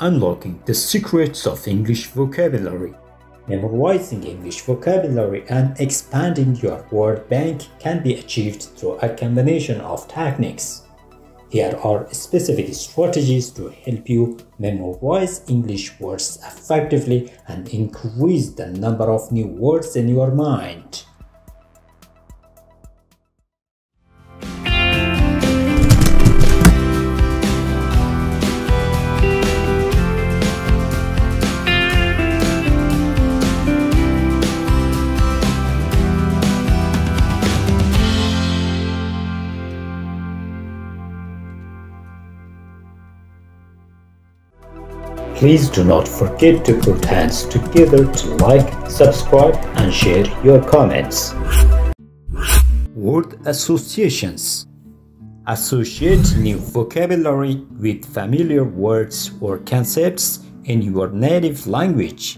unlocking the secrets of English vocabulary. Memorizing English vocabulary and expanding your word bank can be achieved through a combination of techniques. Here are specific strategies to help you memorize English words effectively and increase the number of new words in your mind. Please do not forget to put hands together to like, subscribe and share your comments. Word associations Associate new vocabulary with familiar words or concepts in your native language.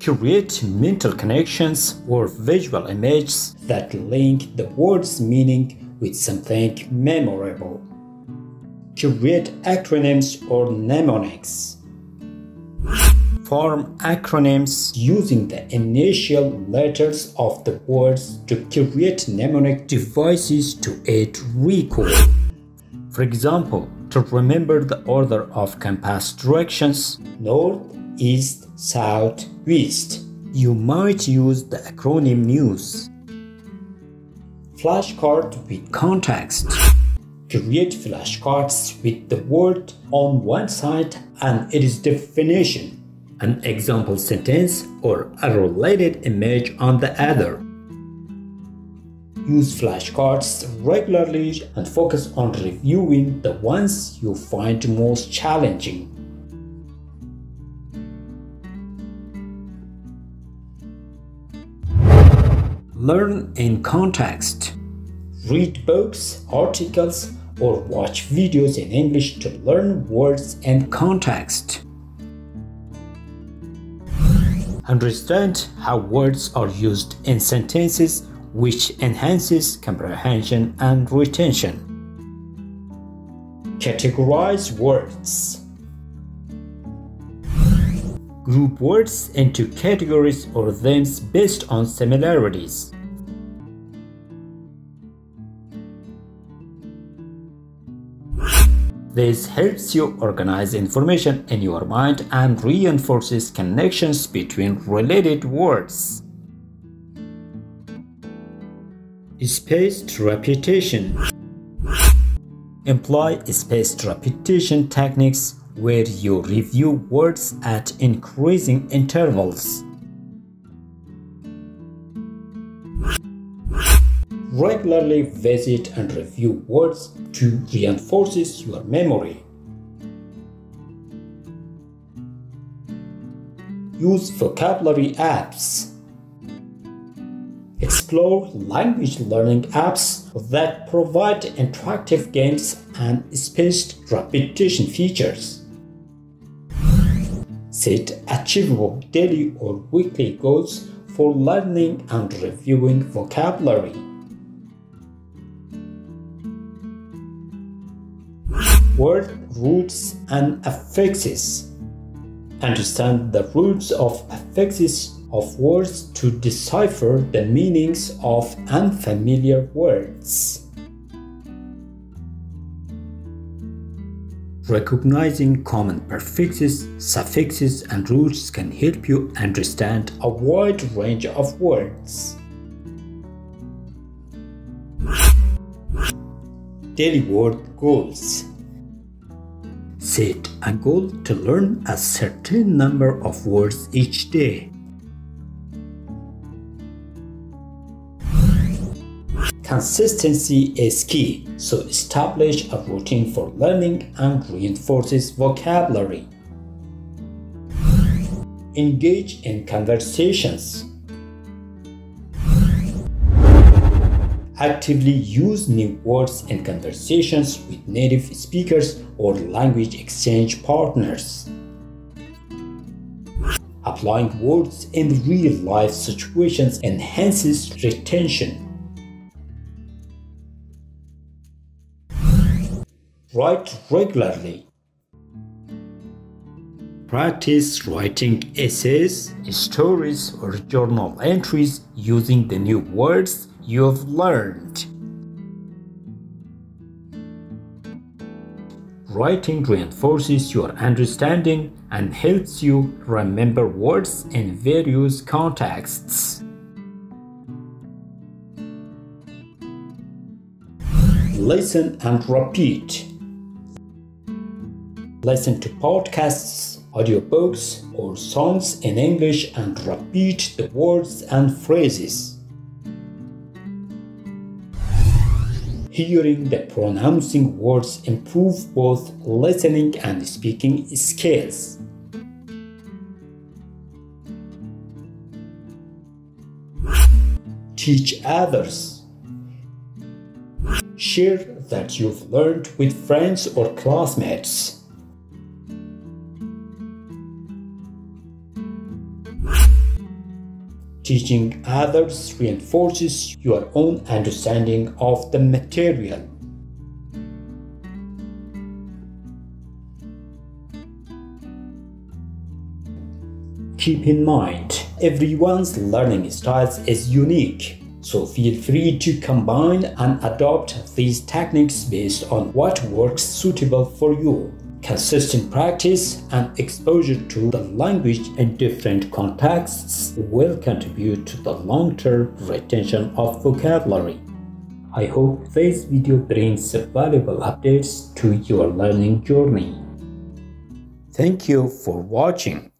Create mental connections or visual images that link the word's meaning with something memorable. Create acronyms or mnemonics. Form acronyms using the initial letters of the words to create mnemonic devices to aid recall. For example, to remember the order of compass directions north, east, south, west, you might use the acronym NEWS flashcard with context. Create flashcards with the word on one side and its definition, an example sentence or a related image on the other. Use flashcards regularly and focus on reviewing the ones you find most challenging. Learn in context. Read books, articles, or watch videos in English to learn words and context. Understand how words are used in sentences which enhances comprehension and retention. Categorize words. Group words into categories or themes based on similarities. This helps you organize information in your mind and reinforces connections between related words. Spaced repetition Employ spaced repetition techniques where you review words at increasing intervals. Regularly visit and review words to reinforce your memory. Use vocabulary apps. Explore language learning apps that provide interactive games and spaced repetition features. Set achievable daily or weekly goals for learning and reviewing vocabulary. Word roots and affixes. Understand the roots of affixes of words to decipher the meanings of unfamiliar words. Recognizing common prefixes, suffixes, and roots can help you understand a wide range of words. Daily word goals Set a goal to learn a certain number of words each day. Consistency is key, so establish a routine for learning and reinforces vocabulary. Engage in conversations. Actively use new words in conversations with native speakers or language exchange partners. Applying words in real-life situations enhances retention Write regularly. Practice writing essays, stories, or journal entries using the new words you've learned. Writing reinforces your understanding and helps you remember words in various contexts. Listen and repeat. Listen to podcasts, audiobooks, or songs in English and repeat the words and phrases. Hearing the pronouncing words improve both listening and speaking skills. Teach others. Share that you've learned with friends or classmates. Teaching others reinforces your own understanding of the material. Keep in mind, everyone's learning styles is unique, so feel free to combine and adopt these techniques based on what works suitable for you. Consistent practice and exposure to the language in different contexts will contribute to the long-term retention of vocabulary. I hope this video brings valuable updates to your learning journey. Thank you for watching.